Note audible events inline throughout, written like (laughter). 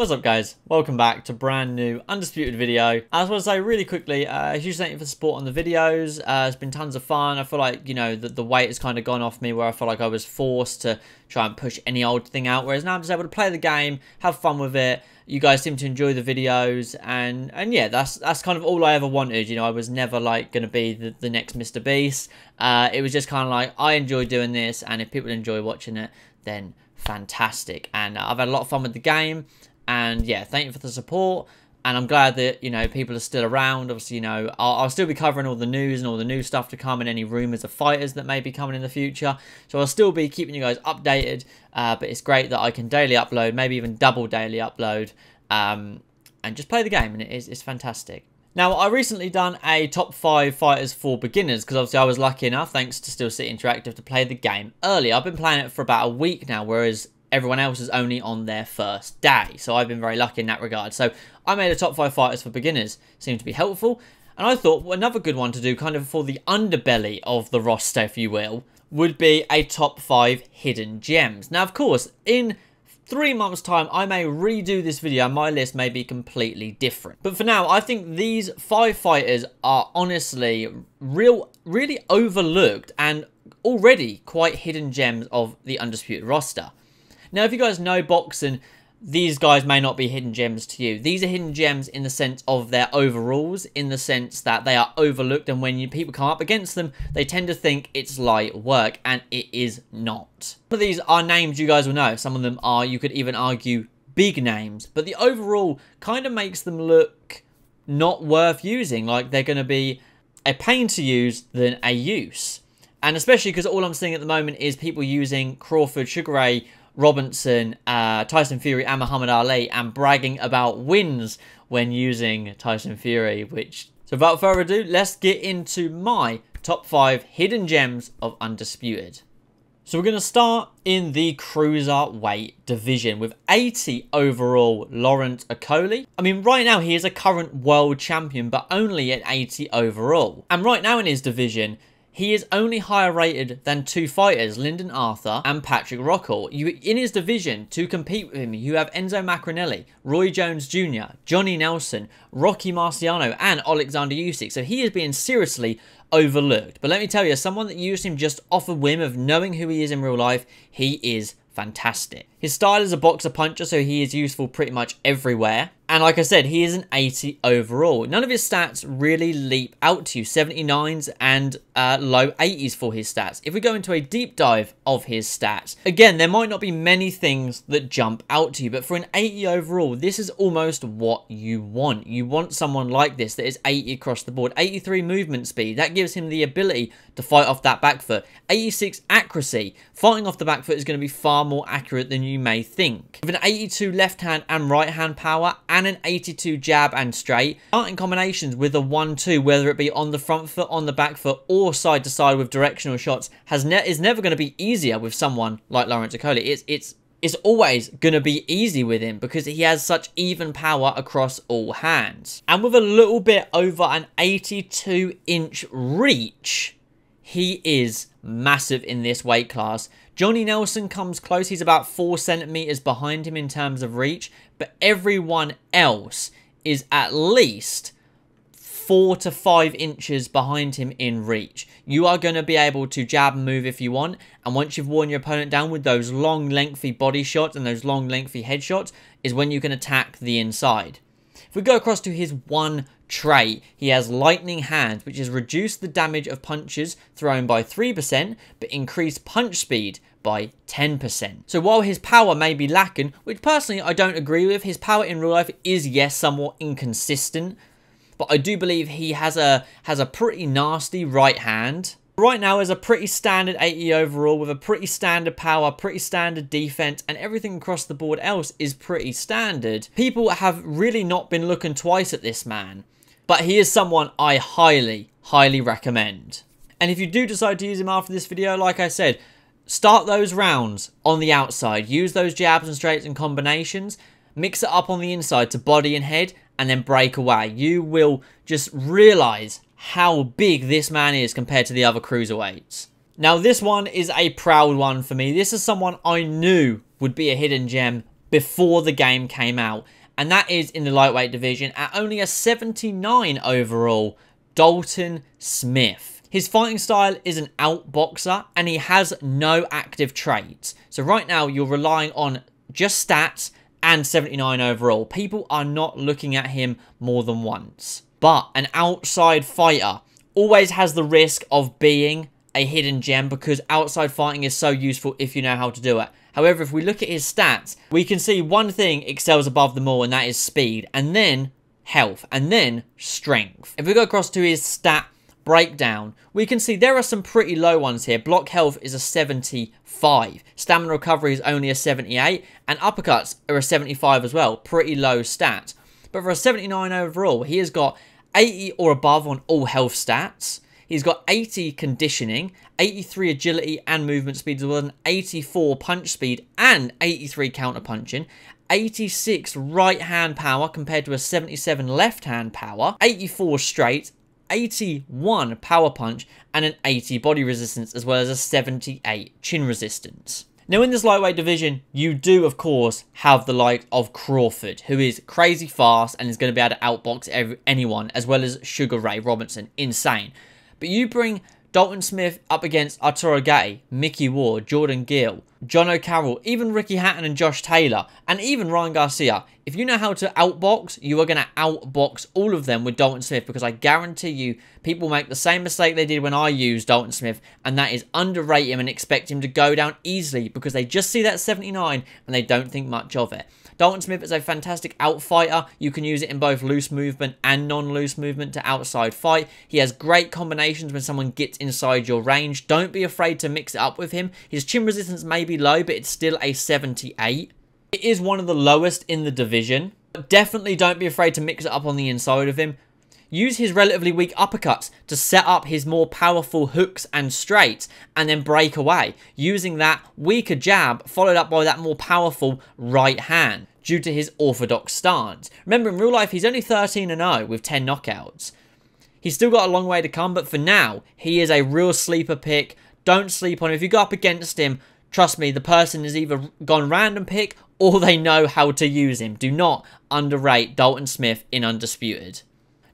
What's up guys? Welcome back to brand new Undisputed video. I just want to say really quickly, uh, huge thank you for the support on the videos. Uh, it's been tons of fun. I feel like, you know, the, the weight has kind of gone off me where I feel like I was forced to try and push any old thing out. Whereas now I'm just able to play the game, have fun with it. You guys seem to enjoy the videos and and yeah, that's that's kind of all I ever wanted. You know, I was never like going to be the, the next Mr. Beast. Uh, it was just kind of like, I enjoy doing this and if people enjoy watching it, then fantastic. And I've had a lot of fun with the game. And yeah, thank you for the support. And I'm glad that, you know, people are still around. Obviously, you know, I'll, I'll, still be covering all the news and all the new stuff to come and any rumours of fighters that may be coming in the future. So I'll still be keeping you guys updated. Uh, but it's great that I can daily upload, maybe even double daily upload. Um, and just play the game. And it is it's fantastic. Now, I recently done a top 5 fighters for beginners because obviously I was lucky enough, thanks to Steel City Interactive, to play the game early. I've been playing it for about a week now, whereas everyone else is only on their first day. So I've been very lucky in that regard. So I made a top five fighters for beginners. Seemed to be helpful. And I thought well, another good one to do, kind of for the underbelly of the roster, if you will, would be a top five hidden gems. Now, of course, in three months time I may redo this video and my list may be completely different. But for now I think these five fighters are honestly real really overlooked and already quite hidden gems of the undisputed roster. Now, if you guys know boxing, these guys may not be hidden gems to you. These are hidden gems in the sense of their overalls, in the sense that they are overlooked, and when you, people come up against them, they tend to think it's light work, and it is not. Some of these are names you guys will know. Some of them are, you could even argue, big names, but the overall kind of makes them look not worth using, like they're going to be a pain to use than a use. And especially because all I'm seeing at the moment is people using Crawford, Sugar Ray, Robinson, uh, Tyson Fury, and Muhammad Ali, and bragging about wins when using Tyson Fury. Which, so without further ado, let's get into my top five hidden gems of Undisputed. So we're going to start in the cruiserweight division with 80 overall Lawrence Okolie. I mean, right now he is a current world champion, but only at 80 overall. And right now in his division, he is only higher rated than two fighters, Lyndon Arthur and Patrick Rockall. You, in his division, to compete with him, you have Enzo Maccarinelli, Roy Jones Jr., Johnny Nelson, Rocky Marciano, and Alexander Usyk. So he is being seriously overlooked. But let me tell you, someone that used him just off a whim of knowing who he is in real life, he is fantastic. His style is a boxer puncher, so he is useful pretty much everywhere. And like I said, he is an 80 overall. None of his stats really leap out to you. 79s and uh, low 80s for his stats. If we go into a deep dive of his stats, again, there might not be many things that jump out to you, but for an 80 overall, this is almost what you want. You want someone like this that is 80 across the board. 83 movement speed, that gives him the ability to fight off that back foot. 86 accuracy, fighting off the back foot is going to be far more accurate than you may think. With an 82 left hand and right hand power, and and an 82 jab and straight. Starting combinations with a 1-2, whether it be on the front foot, on the back foot, or side to side with directional shots, has ne is never going to be easier with someone like Lawrence Okolie. It's, it's it's always going to be easy with him because he has such even power across all hands. And with a little bit over an 82 inch reach, he is massive in this weight class. Johnny Nelson comes close. He's about four centimeters behind him in terms of reach, but everyone else is at least four to five inches behind him in reach. You are going to be able to jab and move if you want. And once you've worn your opponent down with those long, lengthy body shots and those long, lengthy headshots, is when you can attack the inside. If we go across to his one trait, he has Lightning Hand, which has reduced the damage of punches thrown by 3%, but increased punch speed by 10%. So while his power may be lacking, which personally I don't agree with, his power in real life is yes somewhat inconsistent, but I do believe he has a has a pretty nasty right hand. Right now is a pretty standard 80 overall with a pretty standard power, pretty standard defense, and everything across the board else is pretty standard. People have really not been looking twice at this man, but he is someone I highly, highly recommend. And if you do decide to use him after this video, like I said, start those rounds on the outside. Use those jabs and straights and combinations. Mix it up on the inside to body and head, and then break away. You will just realize how big this man is compared to the other cruiserweights. Now, this one is a proud one for me. This is someone I knew would be a hidden gem before the game came out. And that is in the lightweight division at only a 79 overall, Dalton Smith. His fighting style is an outboxer and he has no active traits. So right now you're relying on just stats and 79 overall. People are not looking at him more than once. But an outside fighter always has the risk of being a hidden gem because outside fighting is so useful if you know how to do it. However, if we look at his stats, we can see one thing excels above them all, and that is speed, and then health, and then strength. If we go across to his stat breakdown, we can see there are some pretty low ones here. Block health is a 75. Stamina recovery is only a 78. And uppercuts are a 75 as well. Pretty low stat. But for a 79 overall, he has got 80 or above on all health stats. He's got 80 conditioning, 83 agility and movement speed, as well as 84 punch speed and 83 counter punching, 86 right hand power compared to a 77 left hand power, 84 straight, 81 power punch, and an 80 body resistance, as well as a 78 chin resistance. Now, in this lightweight division, you do, of course, have the like of Crawford, who is crazy fast and is going to be able to outbox every, anyone, as well as Sugar Ray Robinson. Insane. But you bring Dalton Smith up against Arturo Gatti, Micky Ward, Jordan Gill, Jono Carroll, even Ricky Hatton and Josh Taylor, and even Ryan Garcia. If you know how to outbox, you are going to outbox all of them with Dalton Smith because I guarantee you people make the same mistake they did when I used Dalton Smith, and that is underrate him and expect him to go down easily because they just see that 79 and they don't think much of it. Dalton Smith is a fantastic outfighter. You can use it in both loose movement and non-loose movement to outside fight. He has great combinations when someone gets inside your range. Don't be afraid to mix it up with him. His chin resistance may be low, but it's still a 78. It is one of the lowest in the division. But definitely don't be afraid to mix it up on the inside of him. Use his relatively weak uppercuts to set up his more powerful hooks and straights and then break away, using that weaker jab followed up by that more powerful right hand due to his orthodox stance. Remember, in real life, he's only 13 and 0 with 10 knockouts. He's still got a long way to come, but for now, he is a real sleeper pick. Don't sleep on him. If you go up against him, trust me, the person has either gone random pick or they know how to use him. Do not underrate Dalton Smith in Undisputed.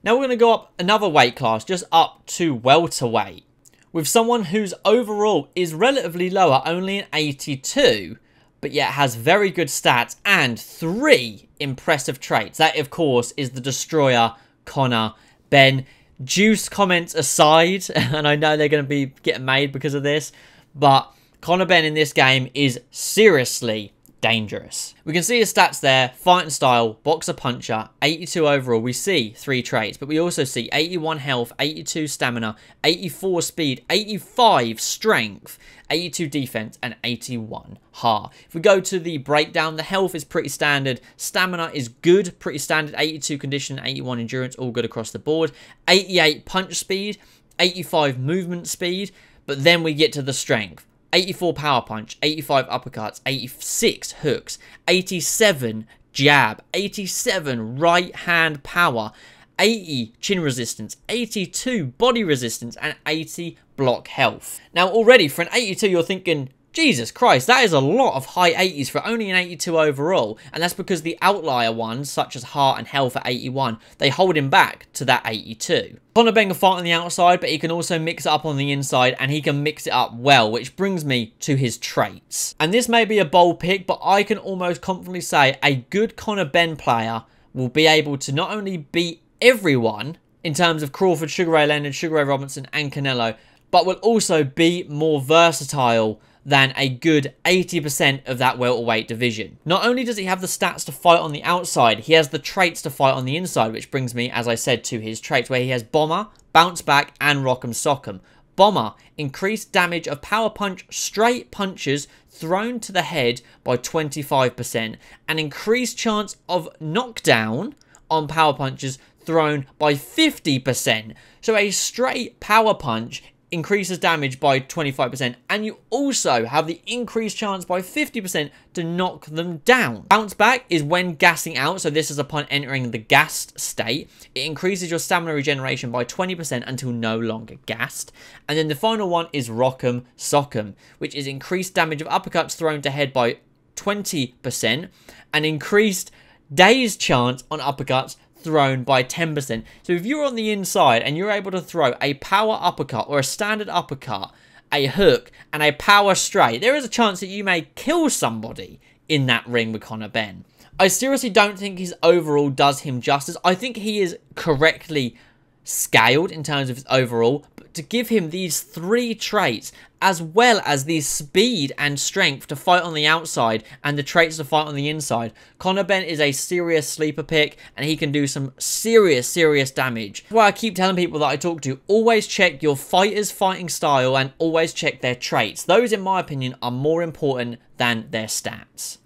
Now we're going to go up another weight class, just up to welterweight, with someone whose overall is relatively lower, only an 82, but yet has very good stats and three impressive traits. That, of course, is the destroyer, Conor Benn. Juice comments aside, (laughs) and I know they're going to be getting made because of this, but Conor Benn in this game is seriously dangerous. We can see his stats there, fighting style, boxer puncher, 82 overall, we see three traits, but we also see 81 health, 82 stamina, 84 speed, 85 strength, 82 defense, and 81 heart. If we go to the breakdown, the health is pretty standard, stamina is good, pretty standard, 82 condition, 81 endurance, all good across the board, 88 punch speed, 85 movement speed, but then we get to the strength. 84 power punch, 85 uppercuts, 86 hooks, 87 jab, 87 right hand power, 80 chin resistance, 82 body resistance, and 80 block health. Now, already for an 82, you're thinking, Jesus Christ, that is a lot of high 80s for only an 82 overall, and that's because the outlier ones, such as Heart and Health at 81, they hold him back to that 82. Conor Benn can fight on the outside, but he can also mix it up on the inside, and he can mix it up well, which brings me to his traits. And this may be a bold pick, but I can almost confidently say a good Conor Benn player will be able to not only beat everyone in terms of Crawford, Sugar Ray Leonard, Sugar Ray Robinson, and Canelo, but will also be more versatile than a good 80% of that welterweight division. Not only does he have the stats to fight on the outside, he has the traits to fight on the inside, which brings me, as I said, to his traits, where he has Bomber, Bounce Back, and Rock'em Sock'em. Bomber, increased damage of power punch straight punches thrown to the head by 25%, and increased chance of knockdown on power punches thrown by 50%. So a straight power punch increases damage by 25% and you also have the increased chance by 50% to knock them down. Bounce back is when gassing out, so this is upon entering the gassed state. It increases your stamina regeneration by 20% until no longer gassed. And then the final one is Rock'em Sock'em, which is increased damage of uppercuts thrown to head by 20% and increased daze chance on uppercuts thrown by 10%. So if you're on the inside and you're able to throw a power uppercut or a standard uppercut, a hook, and a power straight, there is a chance that you may kill somebody in that ring with Conor Benn. I seriously don't think his overall does him justice. I think he is correctly scaled in terms of his overall, to give him these three traits as well as the speed and strength to fight on the outside and the traits to fight on the inside. Conor Benn is a serious sleeper pick and he can do some serious, serious damage. That's why I keep telling people that I talk to, always check your fighter's fighting style and always check their traits. Those, in my opinion, are more important than their stats.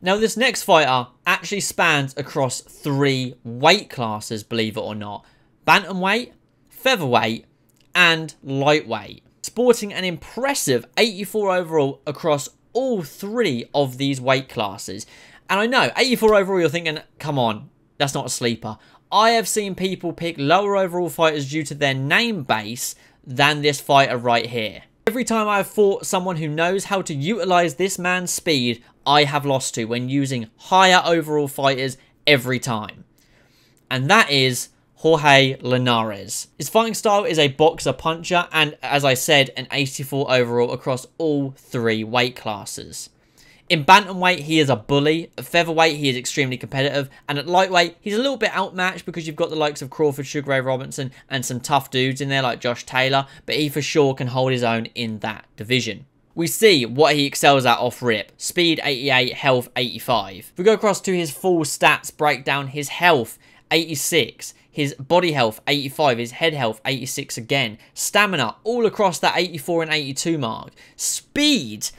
Now, this next fighter actually spans across three weight classes, believe it or not. Bantamweight, featherweight, and lightweight sporting an impressive 84 overall across all three of these weight classes. And I know, 84 overall, you're thinking, come on, that's not a sleeper. I have seen people pick lower overall fighters due to their name base than this fighter right here. Every time I've fought someone who knows how to utilize this man's speed, I have lost to when using higher overall fighters every time. And that is Jorge Linares. His fighting style is a boxer puncher and, as I said, an 84 overall across all three weight classes. In bantamweight, he is a bully. At featherweight, he is extremely competitive. And at lightweight, he's a little bit outmatched because you've got the likes of Crawford, Sugar Ray Robinson, and some tough dudes in there like Josh Taylor. But he for sure can hold his own in that division. We see what he excels at off rip. Speed 88, health 85. If we go across to his full stats breakdown, his health 86 his body health 85, his head health 86 again, stamina all across that 84 and 82 mark, speed,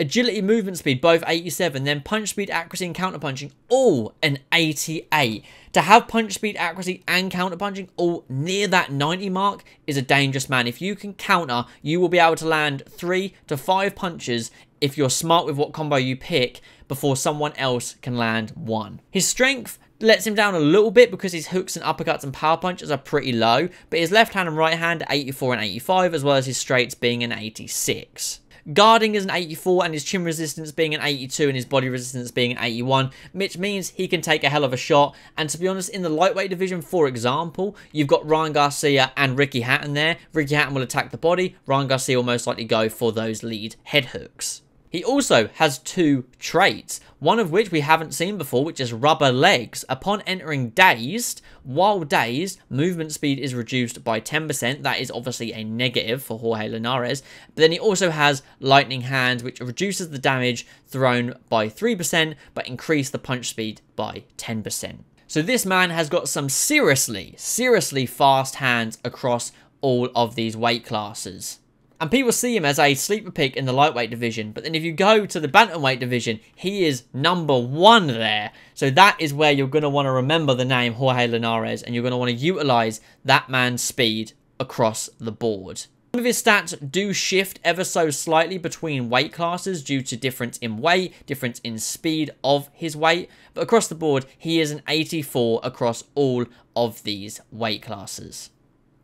agility, movement speed both 87, then punch speed, accuracy and counterpunching all an 88. To have punch speed, accuracy and counterpunching all near that 90 mark is a dangerous man. If you can counter, you will be able to land 3 to 5 punches if you're smart with what combo you pick before someone else can land one. His strength lets him down a little bit because his hooks and uppercuts and power punches are pretty low, but his left hand and right hand are 84 and 85, as well as his straights being an 86. Guarding is an 84 and his chin resistance being an 82 and his body resistance being an 81, which means he can take a hell of a shot. And to be honest, in the lightweight division, for example, you've got Ryan Garcia and Ricky Hatton there. Ricky Hatton will attack the body. Ryan Garcia will most likely go for those lead head hooks. He also has two traits, one of which we haven't seen before, which is rubber legs. Upon entering dazed, while dazed, movement speed is reduced by 10%. That is obviously a negative for Jorge Linares. But then he also has lightning hands, which reduces the damage thrown by 3%, but increase the punch speed by 10%. So this man has got some seriously, seriously fast hands across all of these weight classes. And people see him as a sleeper pick in the lightweight division. But then if you go to the bantamweight division, he is number one there. So that is where you're going to want to remember the name Jorge Linares. And you're going to want to utilize that man's speed across the board. Some of his stats do shift ever so slightly between weight classes due to difference in weight, difference in speed of his weight, but across the board, he is an 84 across all of these weight classes.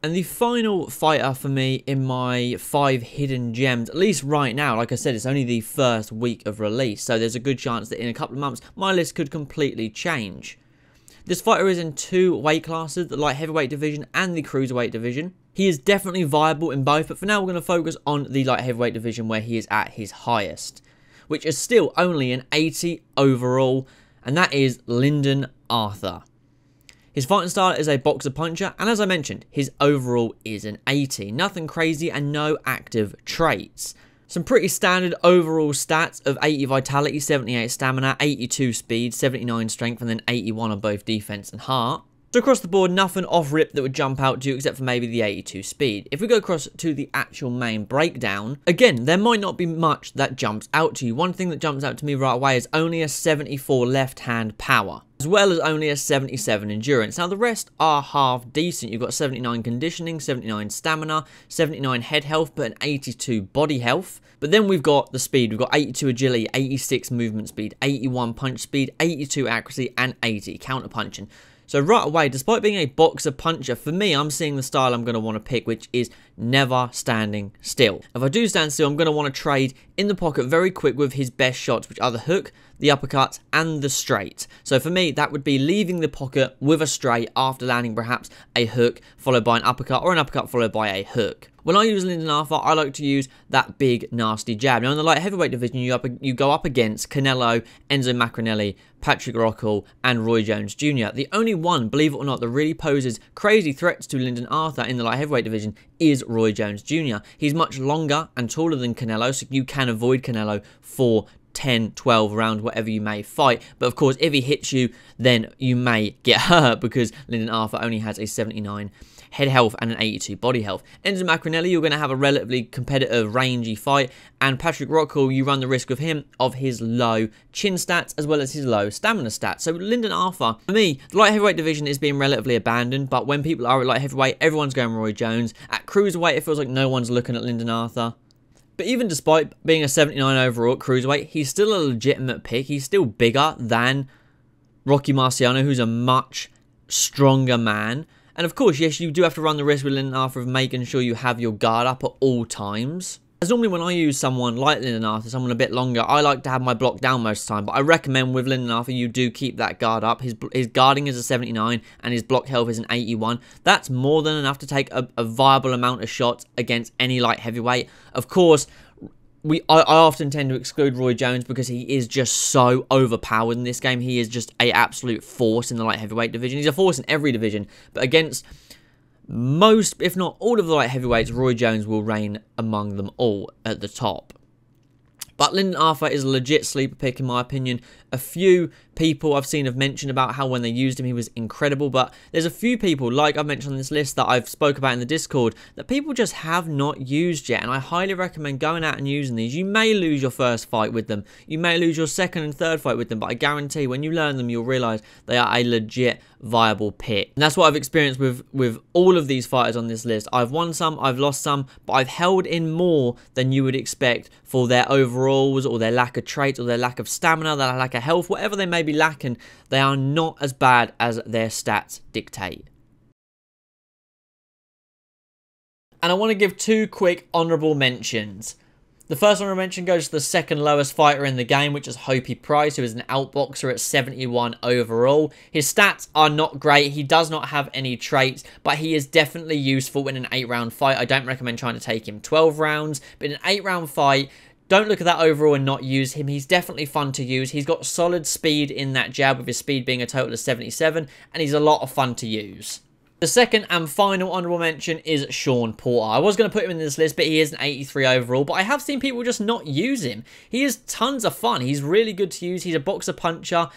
And the final fighter for me in my five hidden gems, at least right now, like I said, it's only the first week of release, so there's a good chance that in a couple of months, my list could completely change. This fighter is in two weight classes, the light heavyweight division and the cruiserweight division. He is definitely viable in both, but for now we're going to focus on the light heavyweight division where he is at his highest, which is still only an 80 overall, and that is Lyndon Arthur. His fighting style is a boxer puncher, and as I mentioned, his overall is an 80. Nothing crazy and no active traits. Some pretty standard overall stats of 80 vitality, 78 stamina, 82 speed, 79 strength, and then 81 on both defense and heart. So across the board, nothing off rip that would jump out to you except for maybe the 82 speed. If we go across to the actual main breakdown, again, there might not be much that jumps out to you. One thing that jumps out to me right away is only a 74 left hand power as well as only a 77 endurance. Now the rest are half decent. You've got 79 conditioning, 79 stamina, 79 head health, but an 82 body health. But then we've got the speed. We've got 82 agility, 86 movement speed, 81 punch speed, 82 accuracy, and 80 counter punching. So right away, despite being a boxer puncher, for me, I'm seeing the style I'm going to want to pick, which is never standing still. If I do stand still, I'm going to want to trade in the pocket very quick with his best shots, which are the hook, the uppercut, and the straight. So for me, that would be leaving the pocket with a straight after landing perhaps a hook, followed by an uppercut, or an uppercut followed by a hook. When I use Lyndon Arthur, I like to use that big, nasty jab. Now, in the light heavyweight division, you, up, you go up against Canelo, Enzo Maccarinelli, Patrick Rockall, and Roy Jones Jr. The only one, believe it or not, that really poses crazy threats to Lyndon Arthur in the light heavyweight division is Roy Jones Jr. He's much longer and taller than Canelo, so you can avoid Canelo for 10, 12 rounds, whatever you may fight. But of course, if he hits you, then you may get (laughs) hurt because Lyndon Arthur only has a 79 head health and an 82 body health. Enzo Maccarinelli, you're going to have a relatively competitive, rangy fight, and Patrick Rockall, you run the risk of him of his low chin stats as well as his low stamina stats. So Lyndon Arthur, for me, the light heavyweight division is being relatively abandoned, but when people are at light heavyweight, everyone's going Roy Jones. At cruiserweight, it feels like no one's looking at Lyndon Arthur. But even despite being a 79 overall at cruiserweight, he's still a legitimate pick. He's still bigger than Rocky Marciano, who's a much stronger man. And of course, yes, you do have to run the risk with Lyndon Arthur of making sure you have your guard up at all times. As normally when I use someone like Lyndon Arthur, someone a bit longer, I like to have my block down most of the time. But I recommend with Lyndon Arthur, you do keep that guard up. His, his guarding is a 79 and his block health is an 81. That's more than enough to take a, a viable amount of shots against any light heavyweight. Of course, we I, I, often tend to exclude Roy Jones because he is just so overpowered in this game. He is just a absolute force in the light heavyweight division. He's a force in every division, but against most, if not all of the light heavyweights, Roy Jones will reign among them all at the top. But Lyndon Arthur is a legit sleeper pick in my opinion. A few people I've seen have mentioned about how when they used him he was incredible, but there's a few people, like I've mentioned on this list that I've spoke about in the Discord, that people just have not used yet, and I highly recommend going out and using these. You may lose your first fight with them, you may lose your second and third fight with them, but I guarantee when you learn them, you'll realise they are a legit viable pick. And that's what I've experienced with, with all of these fighters on this list. I've won some, I've lost some, but I've held in more than you would expect for their overalls or their lack of traits or their lack of stamina, their lack of health, whatever they may be lacking, they are not as bad as their stats dictate. And I want to give two quick honourable mentions. The first honourable mention goes to the second lowest fighter in the game, which is Hopey Price, who is an outboxer at 71 overall. His stats are not great. He does not have any traits, but he is definitely useful in an 8-round fight. I don't recommend trying to take him 12 rounds, but in an 8-round fight, don't look at that overall and not use him. He's definitely fun to use. He's got solid speed in that jab with his speed being a total of 77 and he's a lot of fun to use. The second and final honourable mention is Sean Porter. I was going to put him in this list, but he is an 83 overall. But I have seen people just not use him. He is tons of fun. He's really good to use. He's a boxer puncher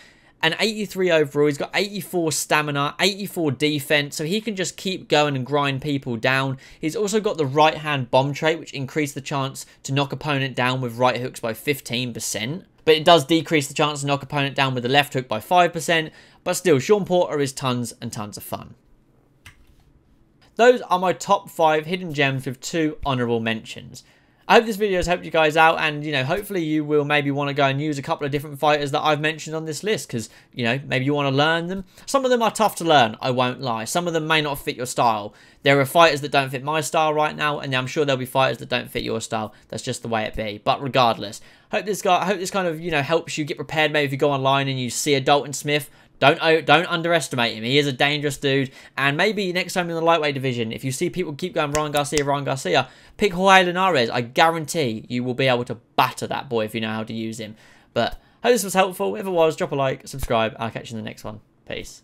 an 83 overall. He's got 84 stamina, 84 defense, so he can just keep going and grind people down. He's also got the right hand bomb trait, which increases the chance to knock opponent down with right hooks by 15%. But it does decrease the chance to knock opponent down with the left hook by 5%. But still, Sean Porter is tons and tons of fun. Those are my top 5 hidden gems with two honourable mentions. I hope this video has helped you guys out and, you know, hopefully you will maybe want to go and use a couple of different fighters that I've mentioned on this list because, you know, maybe you want to learn them. Some of them are tough to learn, I won't lie. Some of them may not fit your style. There are fighters that don't fit my style right now and I'm sure there'll be fighters that don't fit your style. That's just the way it be. But regardless, hope this guy, I hope this kind of, you know, helps you get prepared maybe if you go online and you see a Dalton Smith don't don't underestimate him. He is a dangerous dude. And maybe next time in the lightweight division, if you see people keep going Ryan Garcia, Ryan Garcia, pick Jorge Linares. I guarantee you will be able to batter that boy if you know how to use him. But hope this was helpful. If it was, drop a like, subscribe. I'll catch you in the next one. Peace.